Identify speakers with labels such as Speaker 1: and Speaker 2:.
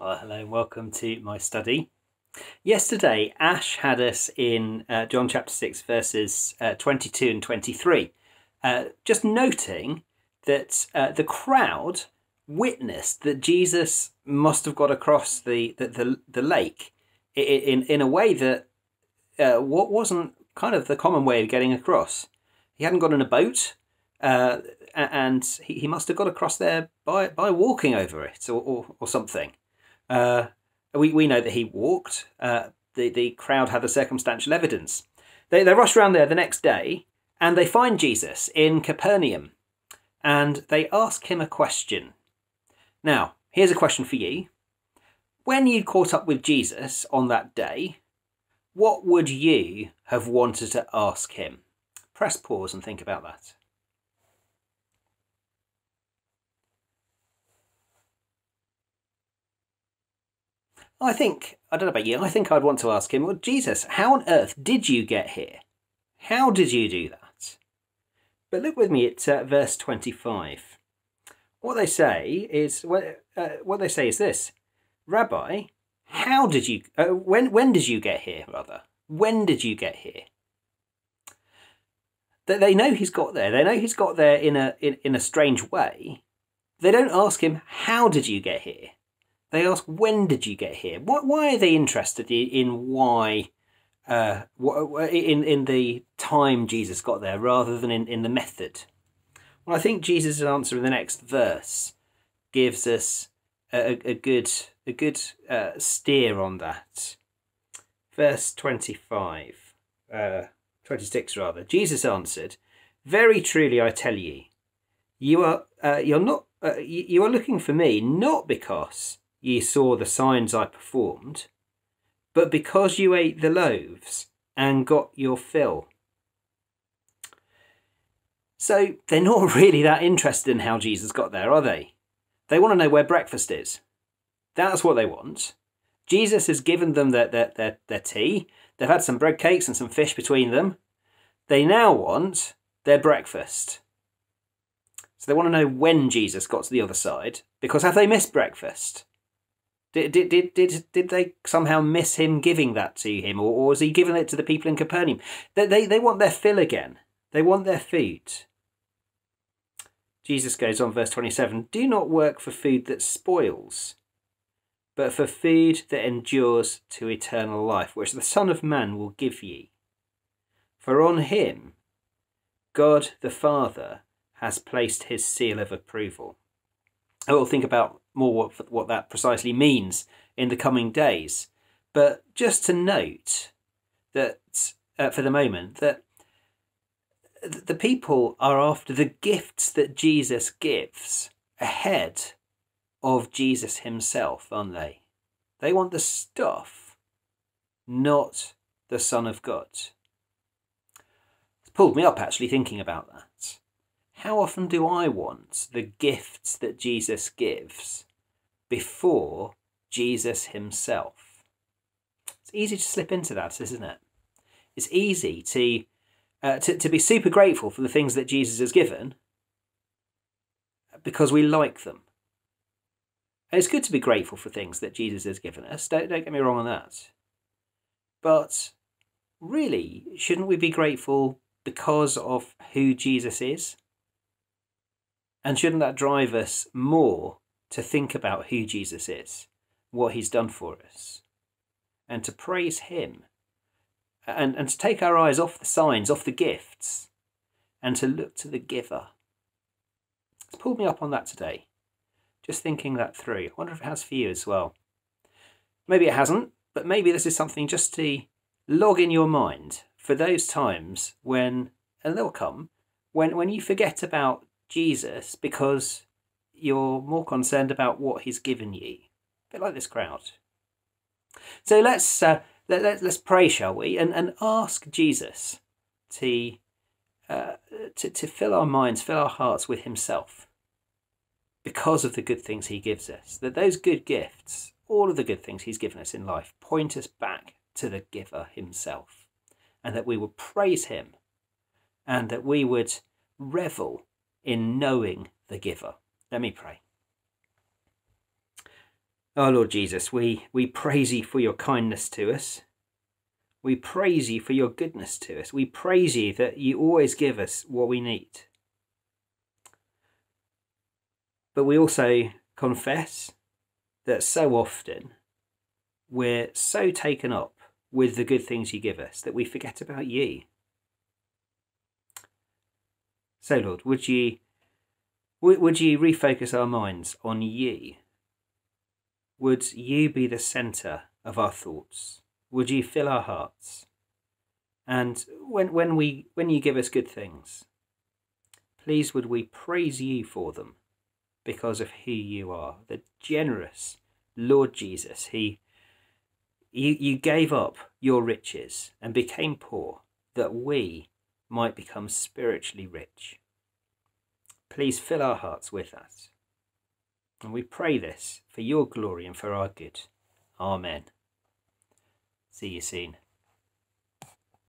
Speaker 1: Well, hello and welcome to my study. Yesterday, Ash had us in uh, John chapter 6, verses uh, 22 and 23, uh, just noting that uh, the crowd witnessed that Jesus must have got across the, the, the, the lake in, in a way that uh, what wasn't kind of the common way of getting across. He hadn't got in a boat, uh, and he, he must have got across there by, by walking over it or, or, or something. Uh, we, we know that he walked. Uh, the, the crowd had the circumstantial evidence. They, they rush around there the next day and they find Jesus in Capernaum and they ask him a question. Now, here's a question for you. When you caught up with Jesus on that day, what would you have wanted to ask him? Press pause and think about that. I think, I don't know about you, I think I'd want to ask him, well, Jesus, how on earth did you get here? How did you do that? But look with me at uh, verse 25. What they say is, uh, what they say is this Rabbi, how did you, uh, when, when did you get here, rather? When did you get here? That they know he's got there. They know he's got there in a in, in a strange way. They don't ask him, how did you get here? They ask, when did you get here? Why, why are they interested in why, uh, in, in the time Jesus got there rather than in, in the method? Well, I think Jesus' answer in the next verse gives us a, a good, a good uh, steer on that. Verse 25, uh, 26 rather. Jesus answered, Very truly I tell you, you are, uh, you're not, uh, you are looking for me not because ye saw the signs I performed, but because you ate the loaves and got your fill. So they're not really that interested in how Jesus got there, are they? They want to know where breakfast is. That's what they want. Jesus has given them their, their, their, their tea. They've had some bread cakes and some fish between them. They now want their breakfast. So they want to know when Jesus got to the other side, because have they missed breakfast? Did, did, did, did, did they somehow miss him giving that to him, or, or was he giving it to the people in Capernaum? They, they, they want their fill again. They want their food. Jesus goes on, verse 27 Do not work for food that spoils, but for food that endures to eternal life, which the Son of Man will give ye. For on him God the Father has placed his seal of approval. I will think about more what, what that precisely means in the coming days. But just to note that uh, for the moment, that the people are after the gifts that Jesus gives ahead of Jesus himself, aren't they? They want the stuff, not the Son of God. It's pulled me up actually thinking about that. How often do I want the gifts that Jesus gives before Jesus himself? It's easy to slip into that, isn't it? It's easy to, uh, to, to be super grateful for the things that Jesus has given because we like them. And it's good to be grateful for things that Jesus has given us. Don't, don't get me wrong on that. But really, shouldn't we be grateful because of who Jesus is? And shouldn't that drive us more to think about who Jesus is, what he's done for us, and to praise him, and, and to take our eyes off the signs, off the gifts, and to look to the giver? It's pulled me up on that today. Just thinking that through. I wonder if it has for you as well. Maybe it hasn't, but maybe this is something just to log in your mind for those times when, and they'll come, when, when you forget about Jesus because you're more concerned about what he's given you. A bit like this crowd. So let's uh, let, let, let's pray, shall we, and, and ask Jesus to, uh, to to fill our minds, fill our hearts with Himself, because of the good things He gives us. That those good gifts, all of the good things He's given us in life, point us back to the Giver Himself, and that we would praise Him, and that we would revel in knowing the giver. Let me pray. Oh Lord Jesus, we, we praise you for your kindness to us. We praise you for your goodness to us. We praise you that you always give us what we need. But we also confess that so often we're so taken up with the good things you give us that we forget about you. So, Lord, would ye, would you refocus our minds on ye? Would you be the centre of our thoughts? Would you fill our hearts? And when, when, we, when you give us good things, please would we praise you for them because of who you are, the generous Lord Jesus. He, you, you gave up your riches and became poor that we might become spiritually rich. Please fill our hearts with that. And we pray this for your glory and for our good. Amen. See you soon.